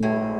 Yeah.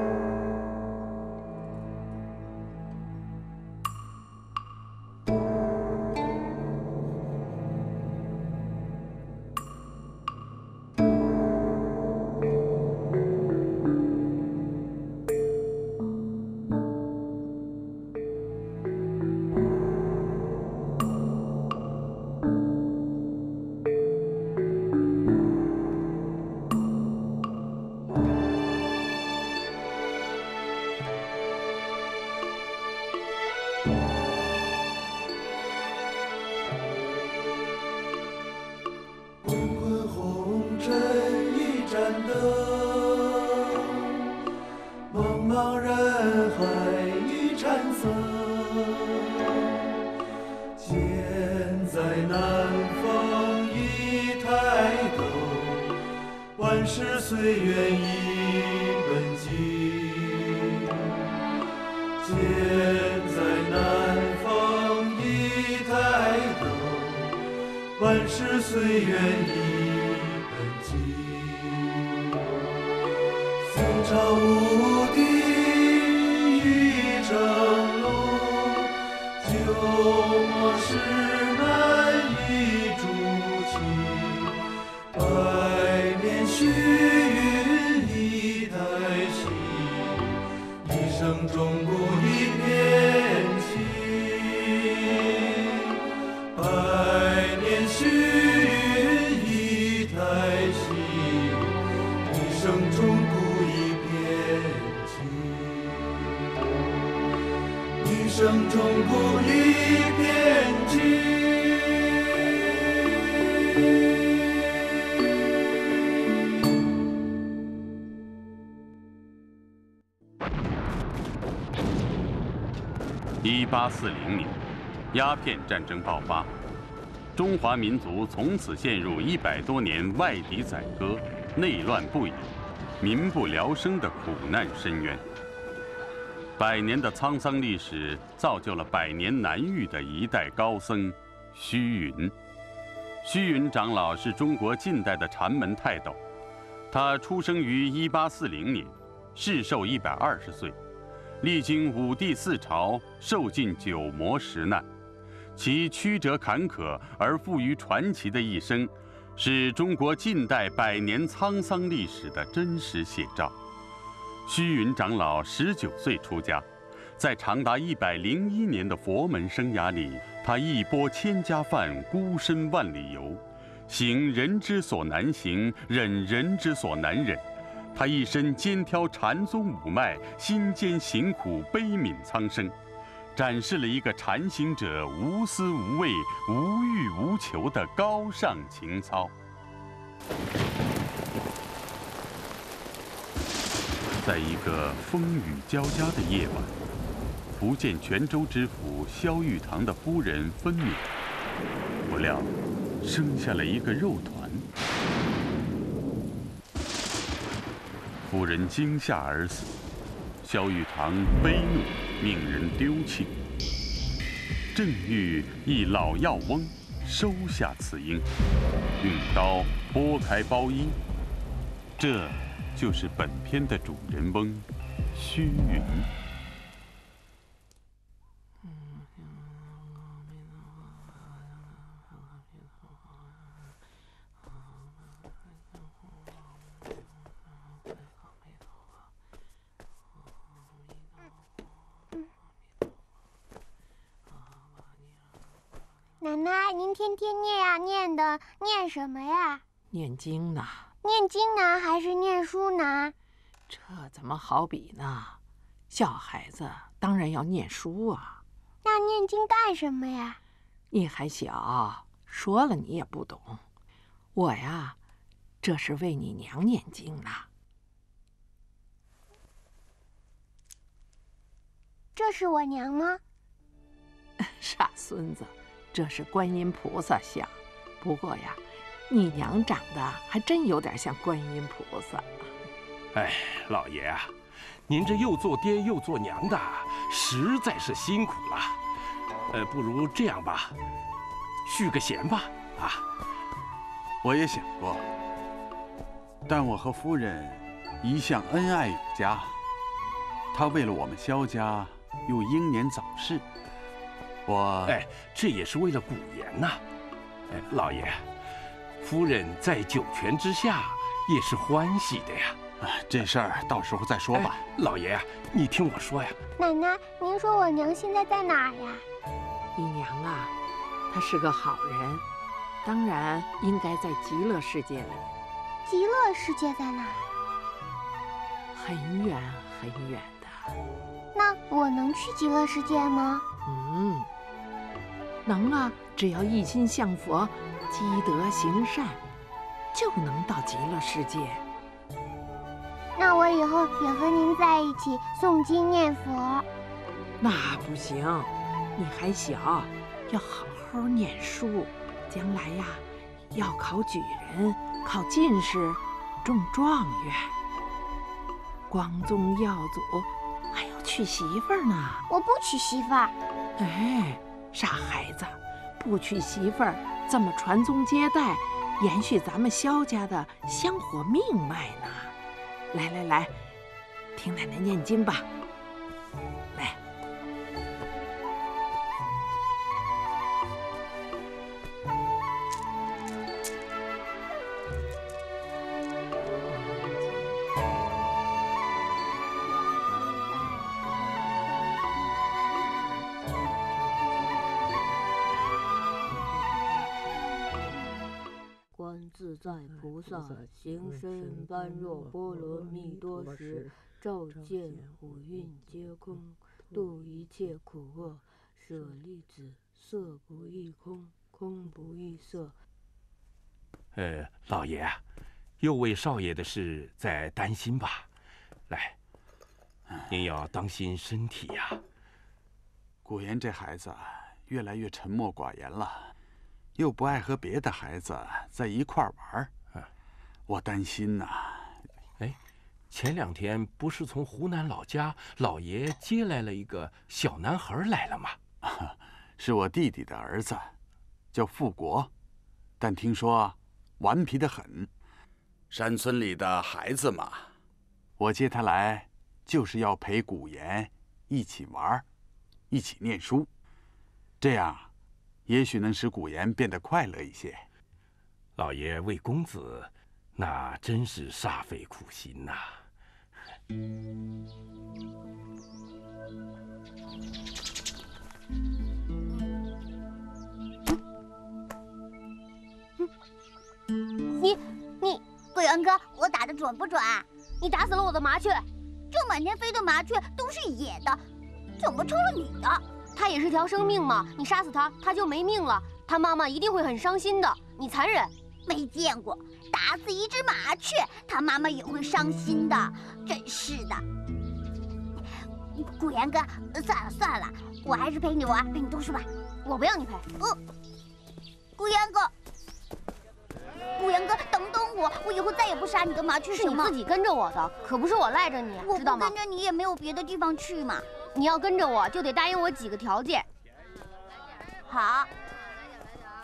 1840年，鸦片战争爆发，中华民族从此陷入一百多年外敌宰割、内乱不已、民不聊生的苦难深渊。百年的沧桑历史，造就了百年难遇的一代高僧虚云。虚云长老是中国近代的禅门泰斗，他出生于1840年，世寿120岁。历经五帝四朝，受尽九磨十难，其曲折坎坷而富于传奇的一生，是中国近代百年沧桑历史的真实写照。虚云长老十九岁出家，在长达一百零一年的佛门生涯里，他一钵千家饭，孤身万里游，行人之所难行，忍人之所难忍。他一身肩挑禅宗五脉，心艰行苦，悲悯苍生，展示了一个禅行者无私无畏、无欲无求的高尚情操。在一个风雨交加的夜晚，福建泉州知府萧玉堂的夫人分娩，不料生下了一个肉团。夫人惊吓而死，萧玉堂悲怒，命人丢弃。正欲一老药翁收下此婴，用刀拨开包衣，这就是本片的主人翁虚云。奶奶，您天天念呀念的，念什么呀？念经呢。念经难还是念书难？这怎么好比呢？小孩子当然要念书啊。那念经干什么呀？你还小，说了你也不懂。我呀，这是为你娘念经呢。这是我娘吗？傻孙子。这是观音菩萨像，不过呀，你娘长得还真有点像观音菩萨。哎，老爷啊，您这又做爹又做娘的，实在是辛苦了。呃，不如这样吧，续个弦吧。啊，我也想过，但我和夫人一向恩爱有加，她为了我们萧家又英年早逝，我哎，这也是为了古言呐。哎，老爷，夫人在九泉之下也是欢喜的呀。啊这事儿到时候再说吧。老爷啊，你听我说呀。奶奶，您说我娘现在在哪儿呀？你娘啊，她是个好人，当然应该在极乐世界里。极乐世界在哪？很远很远的。那我能去极乐世界吗？嗯，能啊，只要一心向佛，积德行善，就能到极乐世界。那我以后也和您在一起诵经念佛。那不行，你还小，要好好念书，将来呀，要考举人，考进士，中状元。光宗耀祖，还要娶媳妇儿呢。我不娶媳妇儿。哎，傻孩子，不娶媳妇儿，怎么传宗接代，延续咱们萧家的香火命脉呢？来来来，听奶奶念经吧。萨行深般若波罗蜜多时，照见五蕴皆空，度一切苦厄。舍利子，色不异空，空不异色。呃，老爷啊，又为少爷的事在担心吧？来，您要当心身体呀。古言这孩子越来越沉默寡言了，又不爱和别的孩子在一块玩儿，我担心呐。哎，前两天不是从湖南老家老爷接来了一个小男孩来了吗？是我弟弟的儿子，叫富国，但听说顽皮的很。山村里的孩子嘛，我接他来就是要陪古言一起玩，一起念书，这样也许能使古言变得快乐一些。老爷为公子，那真是煞费苦心呐。你你，桂圆哥，我打的准不准？你打死了我的麻雀，这满天飞的麻雀都是野的，怎么成了你的？它也是条生命嘛，你杀死它，它就没命了，它妈妈一定会很伤心的。你残忍，没见过打死一只麻雀，他妈妈也会伤心的，真是的。顾言哥，算了算了，我还是陪你玩，陪你读书吧。我不要你陪。呃，顾言哥，顾言哥，等等我，我以后再也不杀你的麻雀，是你自己跟着我的，可不是我赖着你，知道吗？我不跟着你也没有别的地方去嘛。你要跟着我，就得答应我几个条件。好，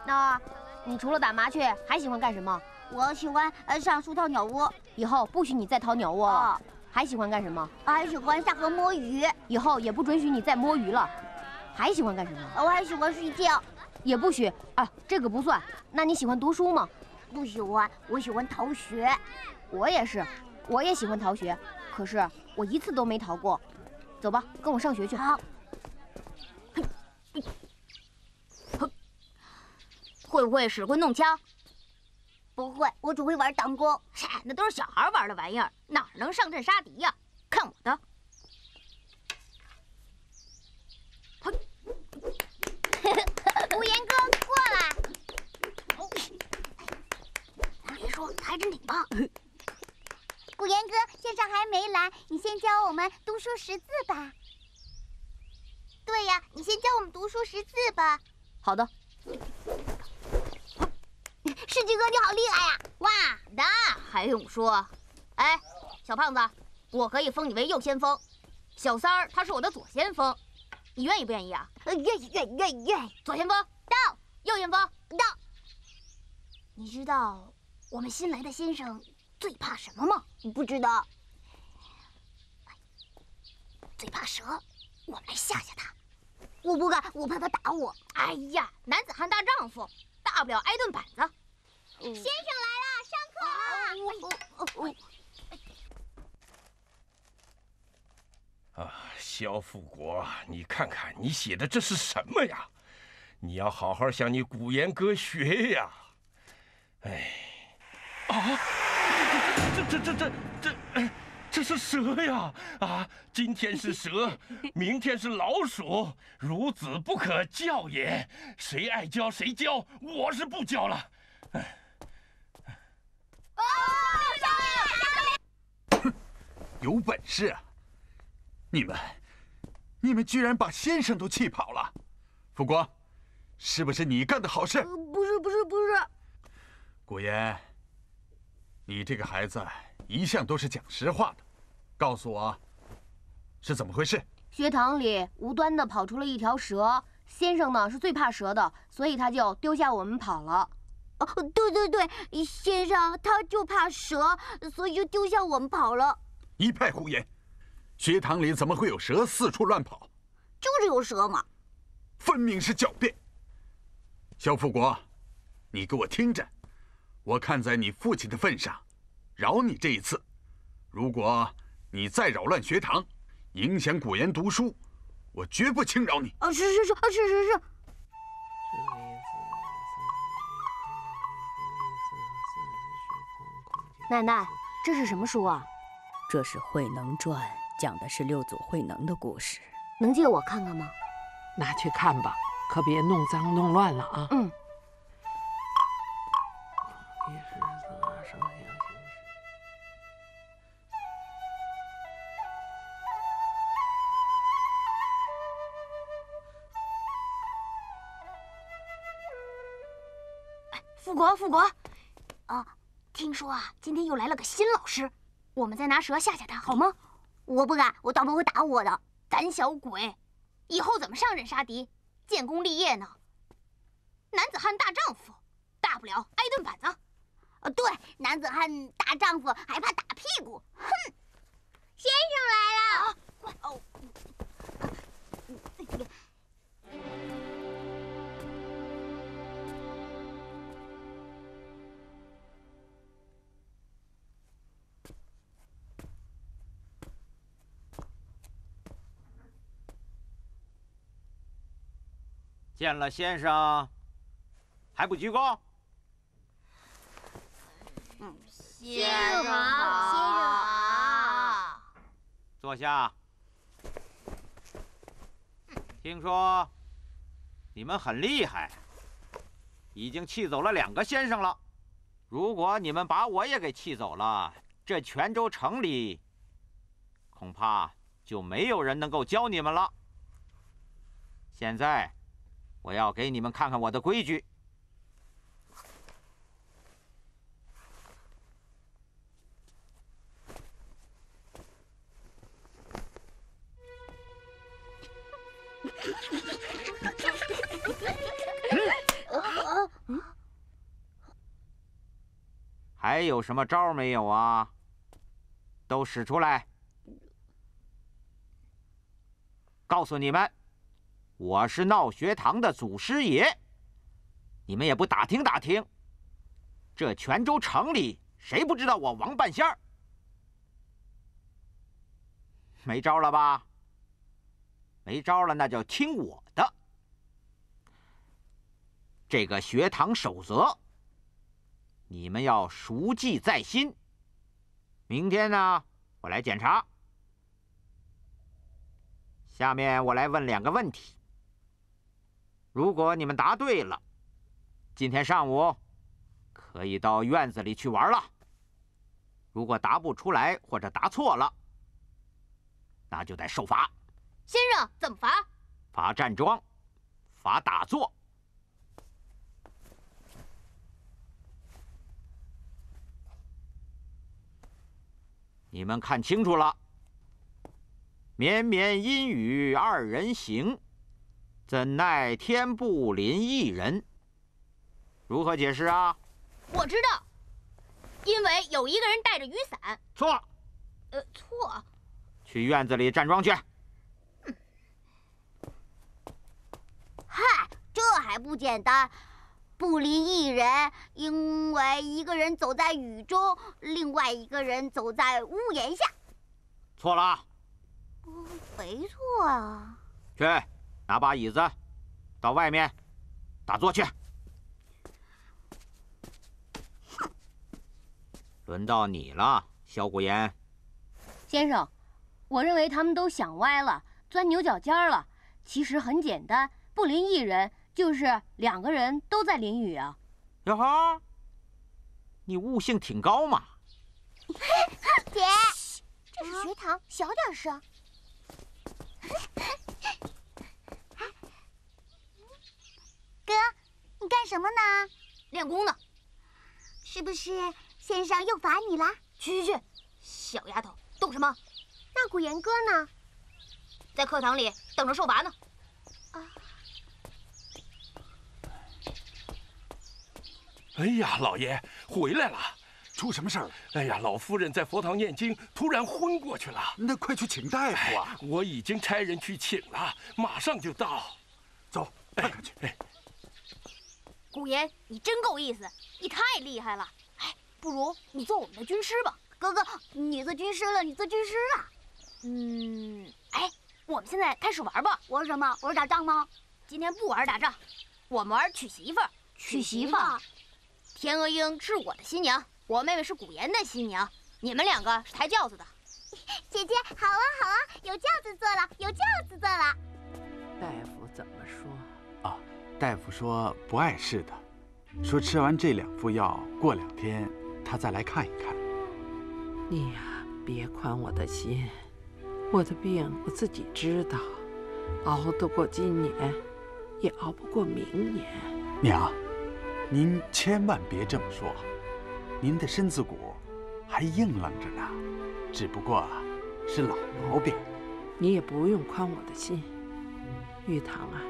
那你除了打麻雀，还喜欢干什么？我喜欢呃上树掏鸟窝。以后不许你再掏鸟窝了。还喜欢干什么？还喜欢下河摸鱼。以后也不准许你再摸鱼了。还喜欢干什么？我还喜欢睡觉。也不许啊，这个不算。那你喜欢读书吗？不喜欢，我喜欢逃学。我也是，我也喜欢逃学，可是我一次都没逃过。走吧，跟我上学去。好。会不会使棍弄枪？不会，我只会玩弹弓。那都是小孩玩的玩意儿，哪能上阵杀敌呀？看我的！无言 哥，过来。别说，还真挺棒。古言哥，先生还没来，你先教我们读书识字吧。对呀，你先教我们读书识字吧。好的。世纪哥，你好厉害呀！哇，那还用说？哎，小胖子，我可以封你为右先锋，小三儿他是我的左先锋，你愿意不愿意啊？愿意，愿意，愿意，愿意。左先锋到，右先锋到。你知道我们新来的先生最怕什么吗？不知道。最怕蛇，我们来吓吓他。我不敢，我怕他打我。哎呀，男子汉大丈夫，大不了挨顿板子。先生来了，上课了。啊，萧富国，你看看你写的这是什么呀？你要好好向你古言哥学呀！哎，啊，这这这这这这，这是蛇呀！啊，今天是蛇，明天是老鼠，孺子不可教也。谁爱教谁教，我是不教了。哎，有本事啊！你们，你们居然把先生都气跑了！富光，是不是你干的好事？不是不是不是，古言，你这个孩子一向都是讲实话的，告诉我，是怎么回事？学堂里无端的跑出了一条蛇，先生呢是最怕蛇的，所以他就丢下我们跑了。哦，对对对，先生他就怕蛇，所以就丢下我们跑了。一派胡言！学堂里怎么会有蛇四处乱跑？就是有蛇嘛，分明是狡辩。肖富国，你给我听着，我看在你父亲的份上，饶你这一次。如果你再扰乱学堂，影响古言读书，我绝不轻饶你。啊，是是是，啊是是是。奶奶，这是什么书啊？这是《慧能传》，讲的是六祖慧能的故事。能借我看看吗？拿去看吧，可别弄脏弄乱了啊。嗯。富国富国，啊，听说啊，今天又来了个新老师，我们再拿蛇吓吓他好吗？我不敢，我当面会打我的。胆小鬼，以后怎么上阵杀敌、建功立业呢？男子汉大丈夫，大不了挨顿板子。呃，对，男子汉大丈夫还怕打屁股。哼，先生来了。哦。见了先生，还不鞠躬？先生好，先生好。坐下。听说你们很厉害，已经气走了两个先生了。如果你们把我也给气走了，这泉州城里恐怕就没有人能够教你们了。现在。我要给你们看看我的规矩。还有什么招没有啊？都使出来！告诉你们。我是闹学堂的祖师爷，你们也不打听打听，这泉州城里谁不知道我王半仙儿？没招了吧？没招了，那就听我的。这个学堂守则，你们要熟记在心。明天呢，我来检查。下面我来问两个问题。如果你们答对了，今天上午可以到院子里去玩了。如果答不出来或者答错了，那就得受罚。先生，怎么罚？罚站桩，罚打坐。你们看清楚了，绵绵阴雨二人行。怎奈天不临一人？如何解释啊？我知道，因为有一个人带着雨伞。错。呃，错。去院子里站桩去。嗨，这还不简单？不临一人，因为一个人走在雨中，另外一个人走在屋檐下。错了。没错啊。去。拿把椅子，到外面打坐去。轮到你了，小古言。先生，我认为他们都想歪了，钻牛角尖了。其实很简单，不淋一人。就是两个人都在淋雨啊！哟呵，你悟性挺高嘛！姐，这是学堂，小点声。哥，你干什么呢？练功呢。是不是先生又罚你了？去去去，小丫头，动什么？那古言哥呢？在课堂里等着受罚呢。哎呀，老爷回来了，出什么事儿了？哎呀，老夫人在佛堂念经，突然昏过去了。那快去请大夫啊！我已经差人去请了，马上就到。走，看看去。哎，古言，你真够意思，你太厉害了。哎，不如你做我们的军师吧。哥哥，你做军师了，你做军师了？嗯，哎，我们现在开始玩吧。玩什么？玩打仗吗？今天不玩打仗，我们玩娶媳妇儿。娶媳妇儿。天鹅鹰是我的新娘，我妹妹是古言的新娘，你们两个是抬轿子的。姐姐，好啊好啊，有轿子坐了，有轿子坐了。大夫怎么说？啊，大夫说不碍事的，说吃完这两副药，过两天他再来看一看。你呀，别宽我的心，我的病我自己知道，熬得过今年，也熬不过明年。娘。您千万别这么说，您的身子骨还硬朗着呢，只不过是老毛病。你也不用宽我的心，玉堂啊，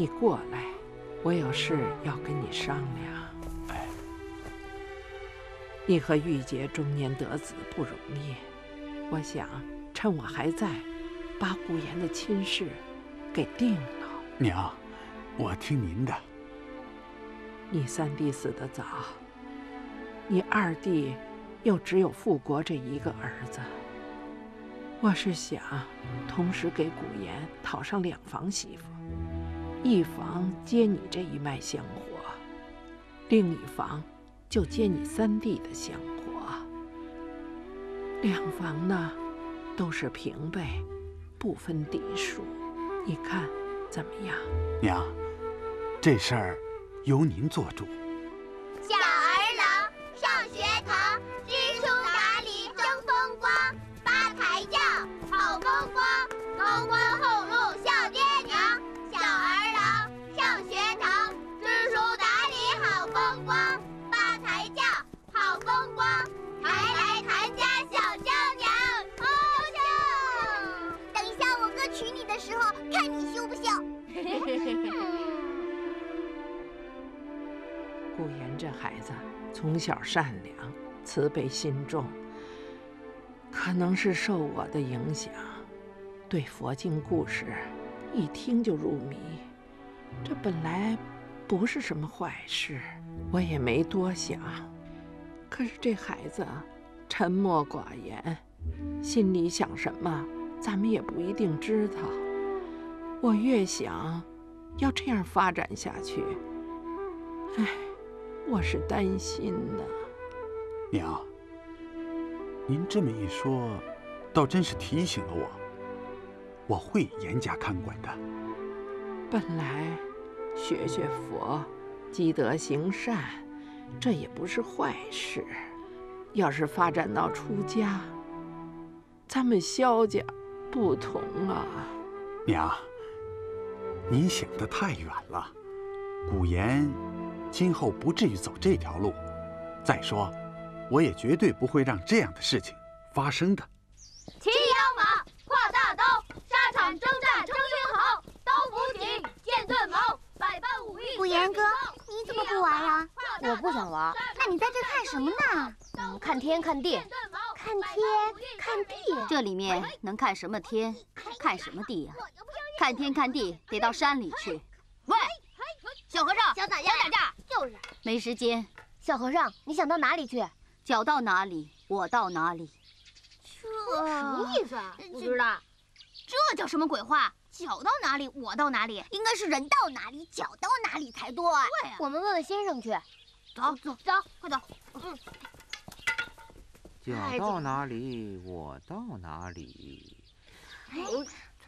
你过来，我有事要跟你商量。哎，你和玉洁中年得子不容易，我想趁我还在，把顾言的亲事给定了。娘，我听您的。你三弟死得早，你二弟又只有富国这一个儿子。我是想同时给古言讨上两房媳妇，一房接你这一脉香火，另一房就接你三弟的香火。两房呢，都是平辈，不分嫡庶，你看怎么样？娘，这事儿。由您做主。从小善良、慈悲心重，可能是受我的影响，对佛经故事一听就入迷。这本来不是什么坏事，我也没多想。可是这孩子沉默寡言，心里想什么，咱们也不一定知道。我越想，要这样发展下去，唉。我是担心呢，娘。您这么一说，倒真是提醒了我。我会严加看管的。本来学学佛，积德行善，这也不是坏事。要是发展到出家，咱们萧家不同啊。娘，您想的太远了。古言。今后不至于走这条路。再说，我也绝对不会让这样的事情发生的。骑羊马，挎大刀，沙场征战称英豪。刀斧戟，剑盾矛，百般武艺。古言哥，你怎么不玩啊？我不想玩。那你在这看什么呢？嗯，看天看地。看天看地？这里面能看什么天，看什么地呀？看天看地得到山里去。喂！小和尚，想打架想打架，就是。没时间。小和尚，你想到哪里去？脚到哪里，我到哪里。这什么意思啊？不知道。这叫什么鬼话？脚到哪里，我到哪里，应该是人到哪里，脚到哪里才对。对呀，我们问问先生去。走走走，快走。嗯。脚到哪里，我到哪里。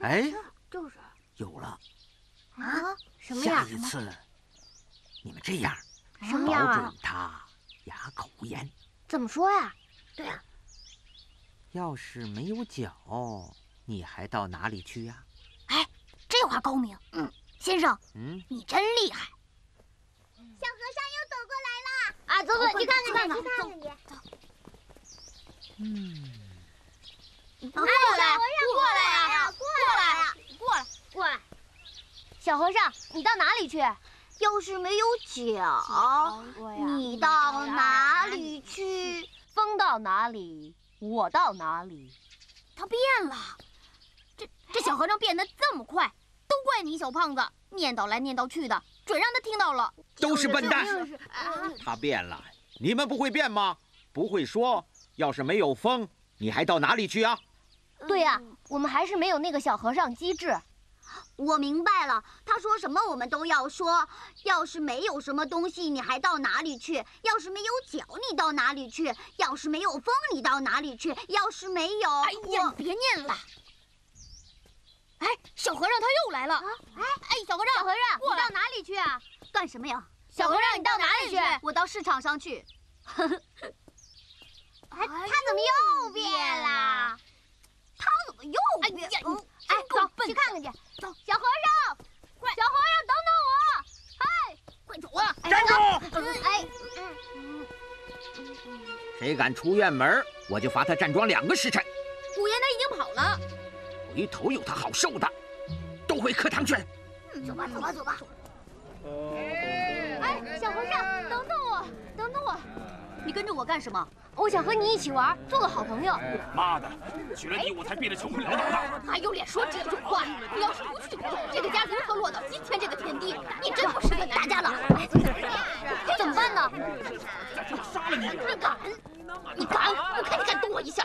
哎，就是。有了。啊？什么呀？下一次，你们这样，什么样保准他哑口无言。怎么说呀？对呀。要是没有脚，你还到哪里去呀？哎，这话高明。嗯，先生，嗯，你真厉害。小和尚又走过来了。啊，走走，去看看去，去看看你。走。嗯。过来，过来呀，过来呀，过来，过来。小和尚，你到哪里去？要是没有脚，你到哪里去？风到哪里，我到哪里。他变了，这这小和尚变得这么快，都怪你小胖子，念叨来念叨去的，准让他听到了。都是笨蛋。他变了，你们不会变吗？不会说，要是没有风，你还到哪里去啊？对呀，我们还是没有那个小和尚机智。我明白了，他说什么我们都要说。要是没有什么东西，你还到哪里去？要是没有脚，你到哪里去？要是没有风，你到哪里去？要是没有……哎呀，别念了。哎，小和尚他又来了。哎哎，小和尚，小和尚，你到哪里去啊？干什么呀？小和尚，你到哪里去？我到市场上去。呵呵。哎，他怎么又变了？他怎么又变？哎，走，去看看去。走，小和尚，快！小和尚，等等我！嗨，快走啊！站住！哎，谁敢出院门，我就罚他站桩两个时辰。五爷他已经跑了，回头有他好受的。都回课堂去。走吧，走吧，走吧。哎，小和尚，等等我，等等我。你跟着我干什么？我想和你一起玩，做个好朋友。妈的，娶了你我才变得穷困潦倒的。还有脸说这种话？你要是不去，这个家如何落到今天这个田地？你真不是个大家了。怎么办呢？杀了你！你敢？你敢？我看你敢动我一下。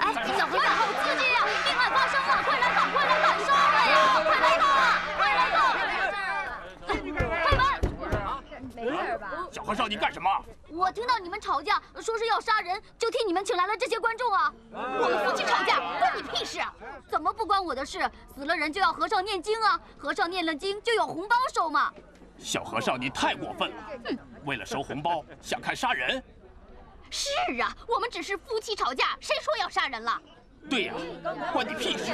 哎，小和尚，好刺激呀！命案发生了，快来吧，快来吧，杀了呀！快来吧，快来吧！开门。没事吧？小和尚，你干什么？我听到你们吵架，说是要杀人，就替你们请来了这些观众啊！我们夫妻吵架关你屁事？怎么不关我的事？死了人就要和尚念经啊！和尚念了经就有红包收嘛！小和尚，你太过分了！哼，为了收红包想看杀人？是啊，我们只是夫妻吵架，谁说要杀人了？对呀，关你屁事！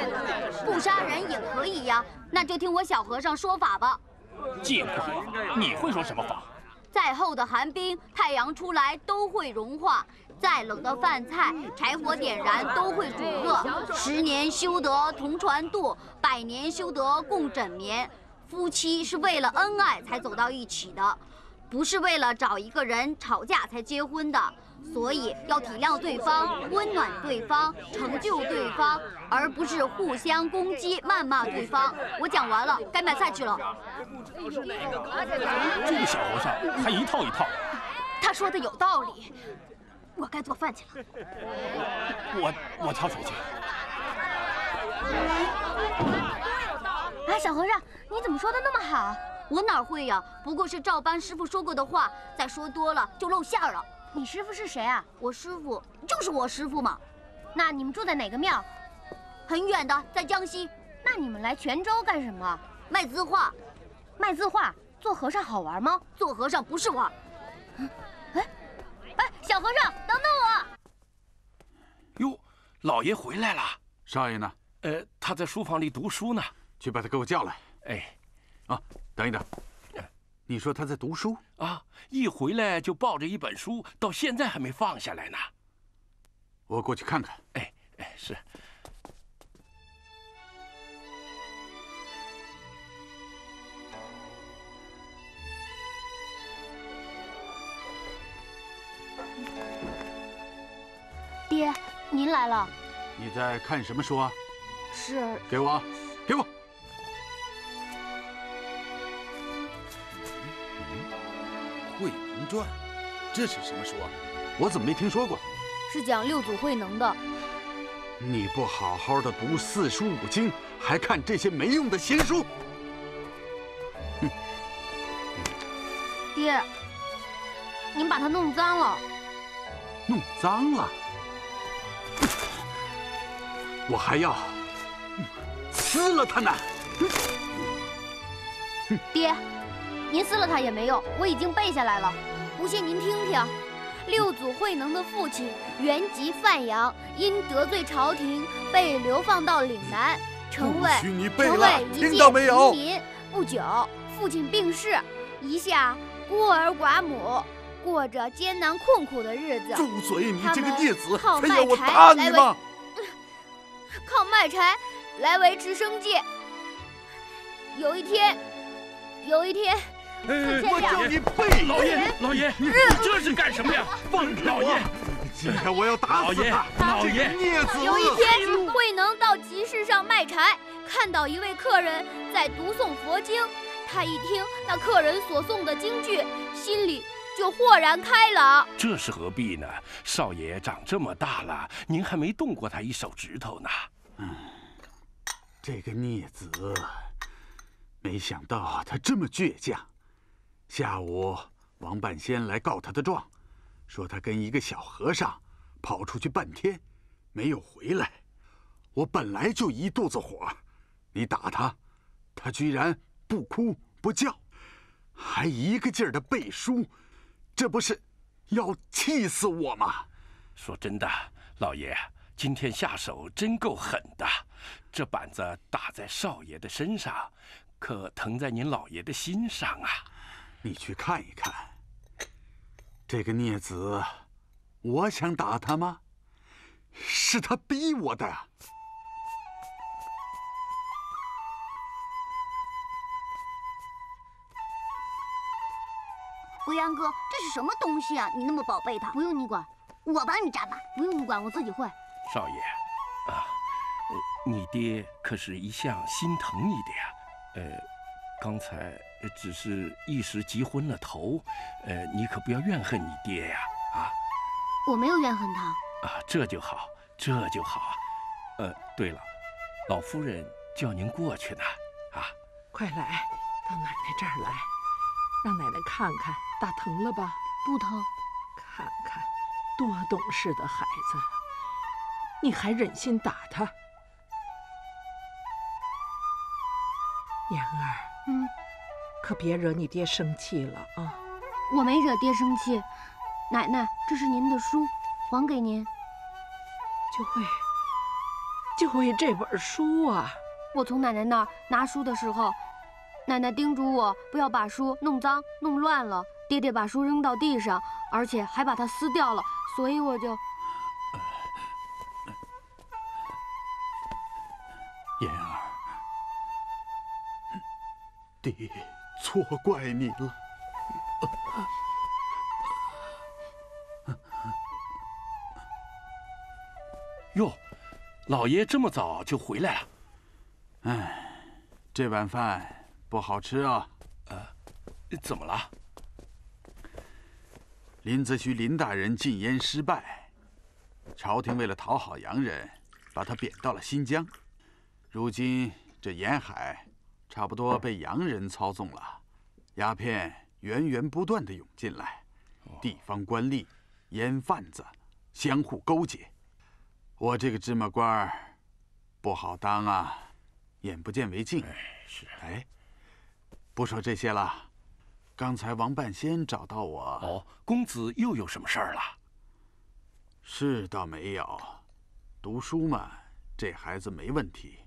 不杀人也可以呀，那就听我小和尚说法吧。借口？你会说什么法？再厚的寒冰，太阳出来都会融化；再冷的饭菜，柴火点燃都会煮热。十年修得同船渡，百年修得共枕眠。夫妻是为了恩爱才走到一起的，不是为了找一个人吵架才结婚的。所以要体谅对方，温暖对方，成就对方，而不是互相攻击、谩骂对方。我讲完了，该买菜去了。这个小和尚还一套一套。他说的有道理，我该做饭去了。我我挑水去。哎，小和尚，你怎么说的那么好？我哪会呀？不过是照搬师傅说过的话，再说多了就露馅了。你师傅是谁啊？我师傅就是我师傅嘛。那你们住在哪个庙？很远的，在江西。那你们来泉州干什么？卖字画。卖字画，做和尚好玩吗？做和尚不是玩。哎，哎，小和尚，等等我。哟，老爷回来了。少爷呢？呃，他在书房里读书呢。去把他给我叫来。哎，啊，等一等。你说他在读书啊？一回来就抱着一本书，到现在还没放下来呢。我过去看看。哎哎，是。爹，您来了。你在看什么书啊？是。给我，给我。慧能传》，这是什么书啊？我怎么没听说过？是讲六祖慧能的。你不好好的读四书五经，还看这些没用的闲书？哼！爹，您把它弄脏了。弄脏了？我还要撕了它呢！爹，您撕了它也没用，我已经背下来了。不信您听听，六祖慧能的父亲原籍范阳，因得罪朝廷，被流放到岭南，成为成为一介平民。不久，父亲病逝，一下孤儿寡母，过着艰难困苦的日子。住嘴！你这个孽子，靠卖柴来维，靠卖柴来维持生计。有一天。有一天，我叫你背老爷，老爷，你这是干什么呀？放开我！今天我要打死他！老爷，孽子！有一天，慧能到集市上卖柴，看到一位客人在读诵佛经。他一听那客人所诵的经句，心里就豁然开朗。这是何必呢？少爷长这么大了，您还没动过他一手指头呢。嗯，这个孽子。没想到他这么倔强。下午，王半仙来告他的状，说他跟一个小和尚跑出去半天，没有回来。我本来就一肚子火，你打他，他居然不哭不叫，还一个劲儿的背书，这不是要气死我吗？说真的，老爷今天下手真够狠的，这板子打在少爷的身上。可疼在您老爷的心上啊！你去看一看，这个孽子，我想打他吗？是他逼我的。欧阳哥，这是什么东西啊？你那么宝贝它？不用你管，我帮你扎吧。不用你管，我自己会。少爷，啊，你爹可是一向心疼你的呀。呃，刚才只是一时急昏了头，呃，你可不要怨恨你爹呀，啊！我没有怨恨他。啊，这就好，这就好啊。呃，对了，老夫人叫您过去呢，啊，快来到奶奶这儿来，让奶奶看看，打疼了吧？不疼。看看，多懂事的孩子，你还忍心打他？言儿，嗯，可别惹你爹生气了啊！我没惹爹生气，奶奶，这是您的书，还给您。就为就为这本书啊！我从奶奶那儿拿书的时候，奶奶叮嘱我不要把书弄脏弄乱了。爹爹把书扔到地上，而且还把它撕掉了，所以我就……言儿。爹，错怪你了。哟，老爷这么早就回来了。哎，这碗饭不好吃啊。呃，怎么了？林则徐林大人禁烟失败，朝廷为了讨好洋人，把他贬到了新疆。如今这沿海……差不多被洋人操纵了，鸦片源源不断的涌进来，地方官吏、烟贩子相互勾结，我这个芝麻官儿不好当啊，眼不见为净。是。哎，不说这些了，刚才王半仙找到我。哦，公子又有什么事儿了？是倒没有，读书嘛，这孩子没问题，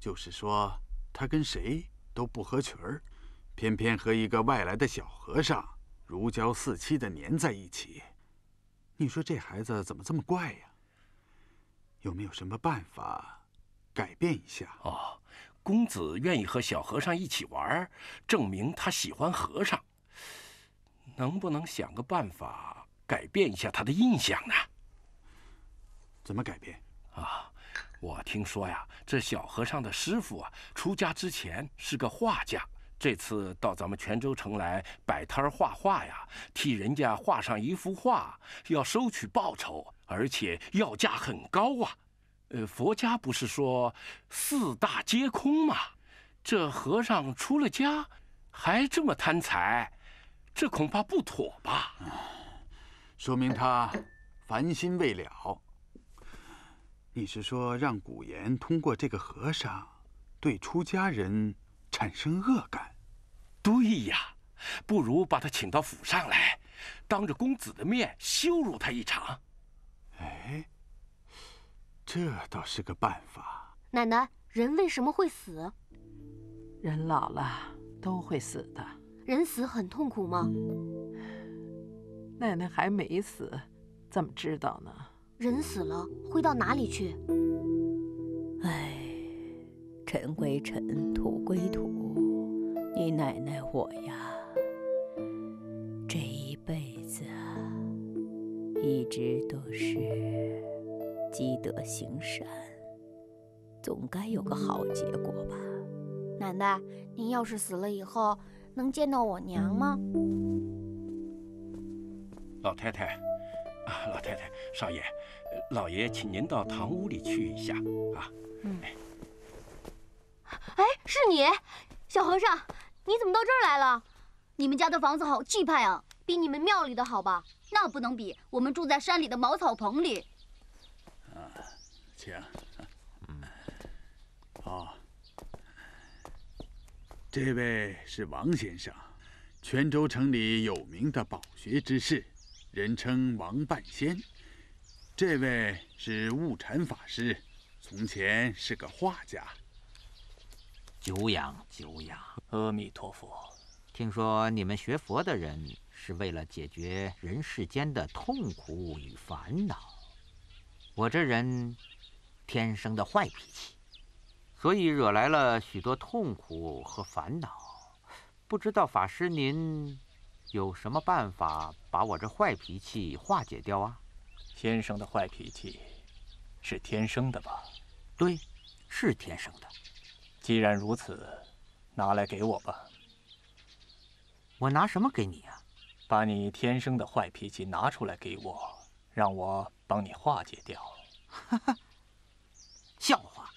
就是说。他跟谁都不合群儿，偏偏和一个外来的小和尚如胶似漆的粘在一起。你说这孩子怎么这么怪呀？有没有什么办法改变一下？哦，公子愿意和小和尚一起玩，证明他喜欢和尚。能不能想个办法改变一下他的印象呢？怎么改变？啊？我听说呀，这小和尚的师傅啊，出家之前是个画家，这次到咱们泉州城来摆摊画画呀，替人家画上一幅画，要收取报酬，而且要价很高啊。呃，佛家不是说四大皆空吗？这和尚出了家，还这么贪财，这恐怕不妥吧？说明他烦心未了。你是说让古言通过这个和尚，对出家人产生恶感？对呀，不如把他请到府上来，当着公子的面羞辱他一场。哎，这倒是个办法。奶奶，人为什么会死？人老了都会死的。人死很痛苦吗？奶奶还没死，怎么知道呢？人死了会到哪里去？唉，尘归尘，土归土。你奶奶我呀，这一辈子啊，一直都是积德行善，总该有个好结果吧。奶奶，您要是死了以后，能见到我娘吗？老太太，啊，老太太，少爷，老爷请您到堂屋里去一下啊。嗯。哎，是你，小和尚，你怎么到这儿来了？你们家的房子好气派啊，比你们庙里的好吧？那不能比，我们住在山里的茅草棚里。啊，请。嗯。好。这位是王先生，泉州城里有名的饱学之士，人称王半仙。这位是悟禅法师，从前是个画家。久仰久仰，阿弥陀佛。听说你们学佛的人是为了解决人世间的痛苦与烦恼。我这人天生的坏脾气。所以惹来了许多痛苦和烦恼，不知道法师您有什么办法把我这坏脾气化解掉啊？先生的坏脾气是天生的吧？对，是天生的。既然如此，拿来给我吧。我拿什么给你啊？把你天生的坏脾气拿出来给我，让我帮你化解掉。哈哈，笑话。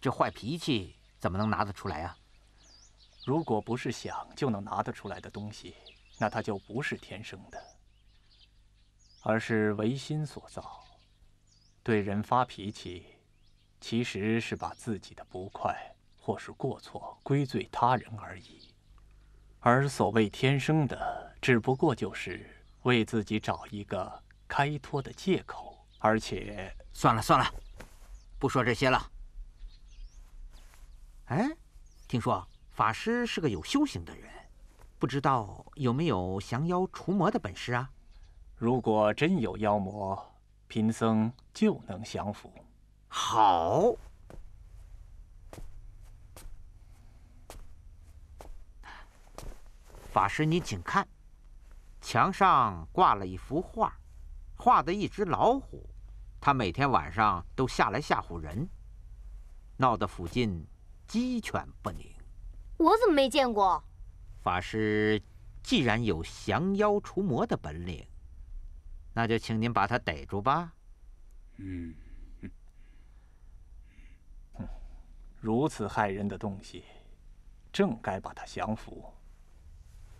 这坏脾气怎么能拿得出来啊？如果不是想就能拿得出来的东西，那它就不是天生的，而是唯心所造。对人发脾气，其实是把自己的不快或是过错归罪他人而已。而所谓天生的，只不过就是为自己找一个开脱的借口。而且，算了算了，不说这些了。哎，听说法师是个有修行的人，不知道有没有降妖除魔的本事啊？如果真有妖魔，贫僧就能降服。好，法师你请看，墙上挂了一幅画，画的一只老虎，它每天晚上都下来吓唬人，闹得附近。鸡犬不宁，我怎么没见过？法师既然有降妖除魔的本领，那就请您把他逮住吧。嗯，如此害人的东西，正该把它降服。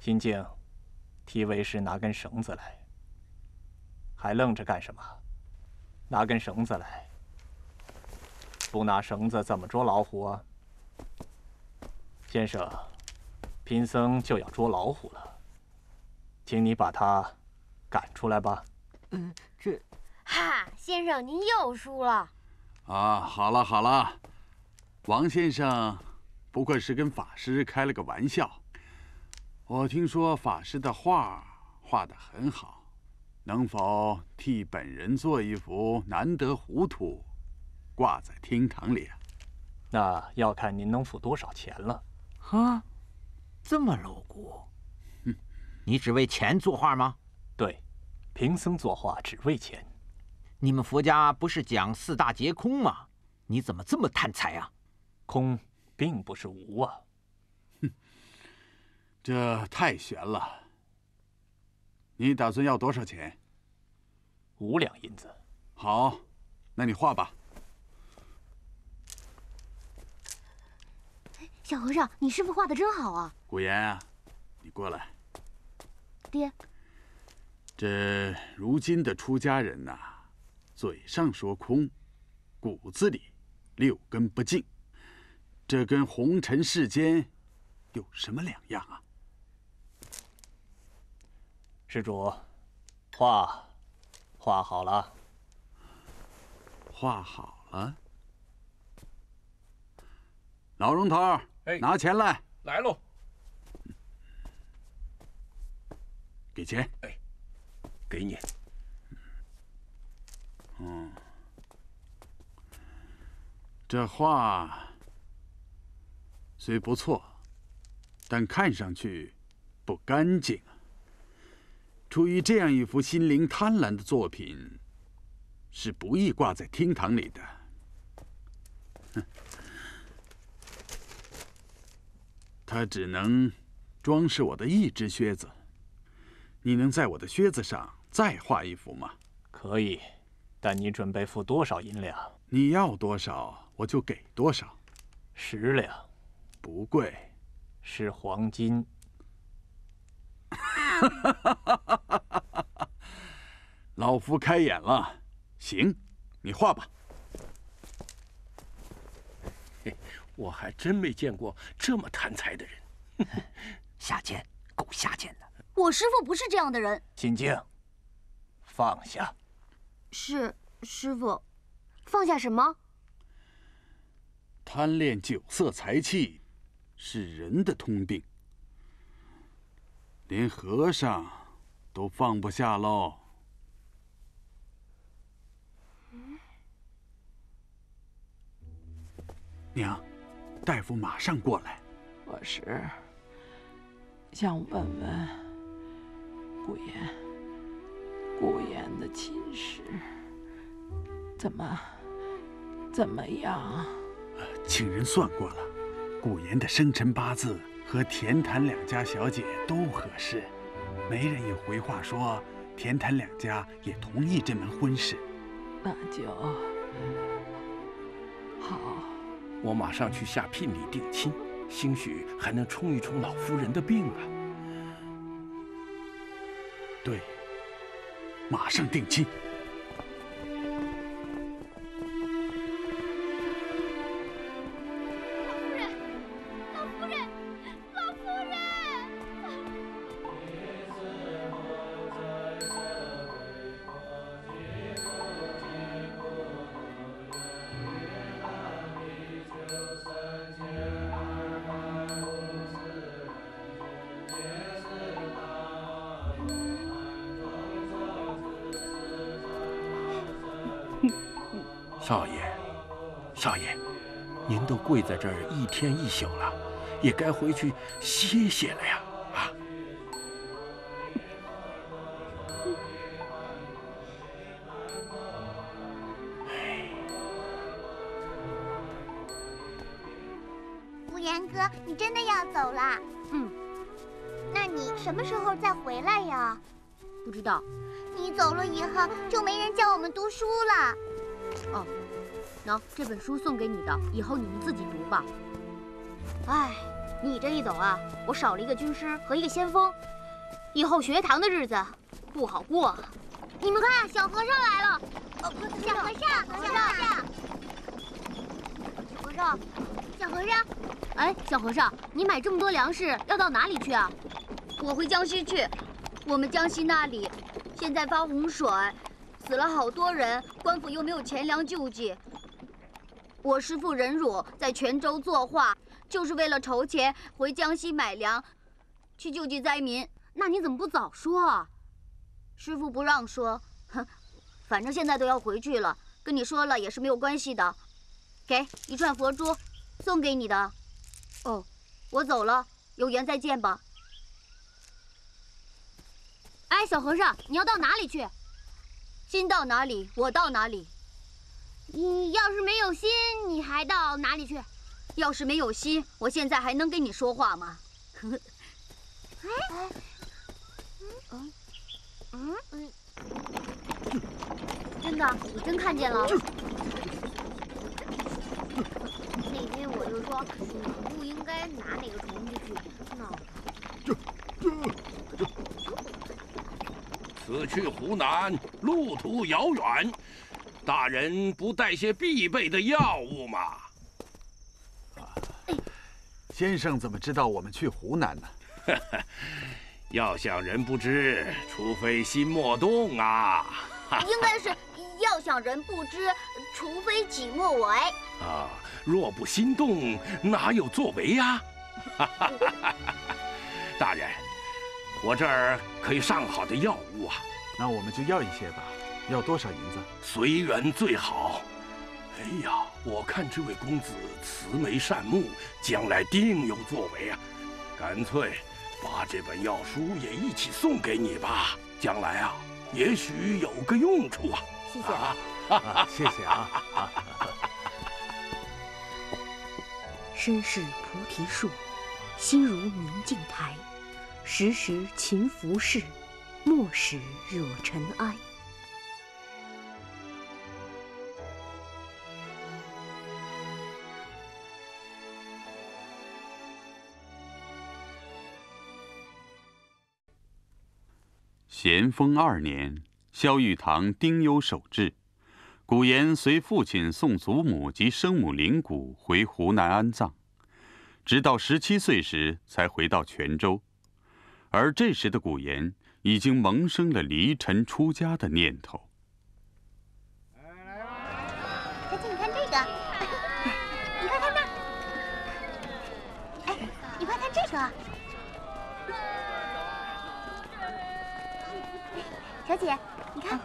心静，替为师拿根绳子来。还愣着干什么？拿根绳子来。不拿绳子怎么捉老虎啊？先生，贫僧就要捉老虎了，请你把他赶出来吧。嗯，这……哈，先生您又输了。啊，好了好了，王先生不过是跟法师开了个玩笑。我听说法师的画画得很好，能否替本人做一幅“难得糊涂”，挂在厅堂里啊？那要看您能付多少钱了。啊，这么露骨！哼，你只为钱作画吗？对，贫僧作画只为钱。你们佛家不是讲四大皆空吗？你怎么这么贪财啊？空并不是无啊。哼，这太悬了。你打算要多少钱？五两银子。好，那你画吧。小和尚，你师傅画的真好啊！古言啊，你过来。爹，这如今的出家人呐，嘴上说空，骨子里六根不净，这跟红尘世间有什么两样啊？施主，画，画好了。画好了。老荣头，哎，拿钱来。来喽。给钱。哎，给你。嗯，这画虽不错，但看上去不干净啊。出于这样一幅心灵贪婪的作品，是不易挂在厅堂里的。哼，它只能装饰我的一只靴子。你能在我的靴子上再画一幅吗？可以，但你准备付多少银两？你要多少，我就给多少。十两，不贵，是黄金。老夫开眼了。行，你画吧。嘿，我还真没见过这么贪财的人。下贱，够下贱的。我师父不是这样的人。心静，放下。是师傅，放下什么？贪恋酒色财气，是人的通病。连和尚都放不下喽。娘，大夫马上过来。我是想问问顾言，顾言的亲事怎么怎么样？请人算过了，顾言的生辰八字和田谭两家小姐都合适，媒人也回话说田谭两家也同意这门婚事。那就好。我马上去下聘礼定亲，兴许还能冲一冲老夫人的病啊。对，马上定亲。天一宿了，也该回去歇歇了呀！啊！无言哥，你真的要走了？嗯。那你什么时候再回来呀？不知道。你走了以后，就没人教我们读书了。哦，喏，这本书送给你的，以后你们自己读吧。哎，你这一走啊，我少了一个军师和一个先锋，以后学堂的日子不好过。你们看，小和尚来了！小和尚，小和尚，小和尚，小和尚。哎，小和尚，你买这么多粮食要到哪里去啊？我回江西去，我们江西那里现在发洪水。死了好多人，官府又没有钱粮救济。我师父忍辱在泉州作画，就是为了筹钱回江西买粮，去救济灾民。那你怎么不早说啊？师傅不让说。哼，反正现在都要回去了，跟你说了也是没有关系的。给一串佛珠，送给你的。哦，我走了，有缘再见吧。哎，小和尚，你要到哪里去？心到哪里，我到哪里。你要是没有心，你还到哪里去？要是没有心，我现在还能跟你说话吗？真的，我真看见了。那天我就说你不应该拿那个虫子去闹它。此去湖南，路途遥远，大人不带些必备的药物吗？先生怎么知道我们去湖南呢？要想人不知，除非心莫动啊！应该是要想人不知，除非己莫为。啊，若不心动，哪有作为呀？大人，我这儿可以上好的药物啊。那我们就要一些吧。要多少银子？随缘最好。哎呀，我看这位公子慈眉善目，将来定有作为啊！干脆把这本药书也一起送给你吧，将来啊，也许有个用处啊！谢谢啊，谢谢啊！身是菩提树，心如明镜台，时时勤拂拭，莫使惹尘埃。咸丰二年，萧玉堂丁忧守制，古言随父亲送祖母及生母灵骨回湖南安葬，直到十七岁时才回到泉州。而这时的古言已经萌生了离尘出家的念头。小姐，你看，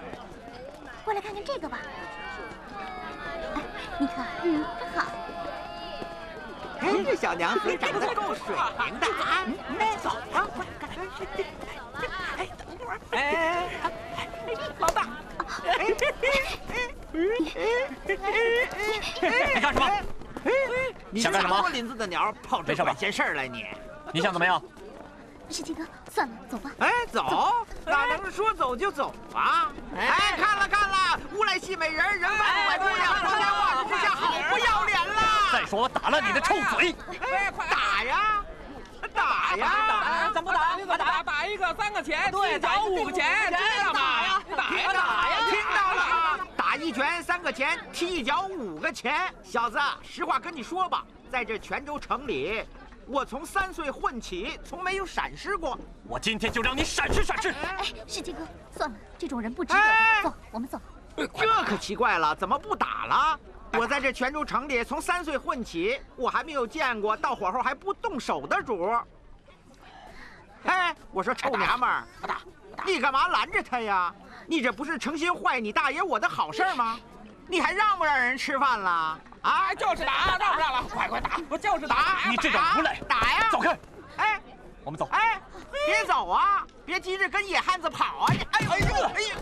过来看看这个吧。哎，你看，嗯，真好。哎，这小娘子长得够水灵的啊！走啊，快干！哎，等会儿，哎，老大，哎，你干什么？你想干什么？多林子的鸟跑这管闲事儿来你？你想怎么样？世杰哥，算了，走吧。哎，走，哪能说走就走啊？哎，看了看了，乌来戏美人，人贩子拐姑娘，光天化日之下，好不要脸啦！再说我打了你的臭嘴！哎，打呀，打呀，打！怎么打？打打打一个三个钱，对，缴五个钱，知道吗？打呀，打呀，打呀！听到了啊？打一拳三个钱，踢一脚五个钱。小子，实话跟你说吧，在这泉州城里。我从三岁混起，从没有闪失过。我今天就让你闪失闪失！哎，世杰哥，算了，这种人不值得。走，我们走。这可奇怪了，怎么不打了？我在这泉州城里从三岁混起，我还没有见过到火候还不动手的主。哎，我说臭娘们儿，你干嘛拦着他呀？你这不是诚心坏你大爷我的好事吗？你还让不让人吃饭了？啊，就是打，让不让了？快快打！我就是打！你这种无赖，打呀！走开！哎，我们走。哎，别走啊！别急着跟野汉子跑啊！哎呦哎呦哎呦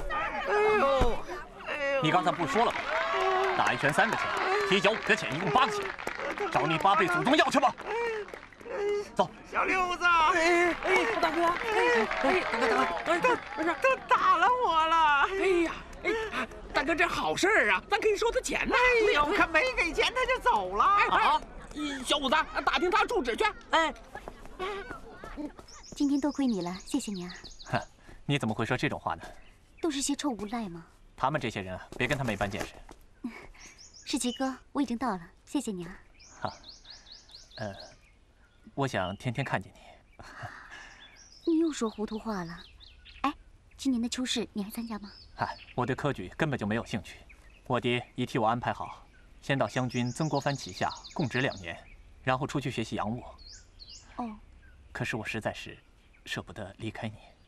哎呦！你刚才不是说了吗？打一拳三个钱，踢脚五个钱，一共八个钱。找你八辈祖宗要去吧。走，小六子。哎哎，大哥，哎哎，大哥大哥，都不是都打了我了。哎呀，哎，大哥这好事儿啊，咱可以收他钱呢。哎呦，可没给钱他就走了。啊，小五子，打听他住址去。哎，今天多亏你了，谢谢你啊。哼，你怎么会说这种话呢？都是些臭无赖吗？他们这些人啊，别跟他们一般见识。世奇哥，我已经到了，谢谢你啊。哈，呃，我想天天看见你。你又说糊涂话了。哎，今年的秋试你还参加吗？哎，我对科举根本就没有兴趣。我爹已替我安排好，先到湘军曾国藩旗下供职两年，然后出去学习洋务。哦。可是我实在是舍不得离开你。啊。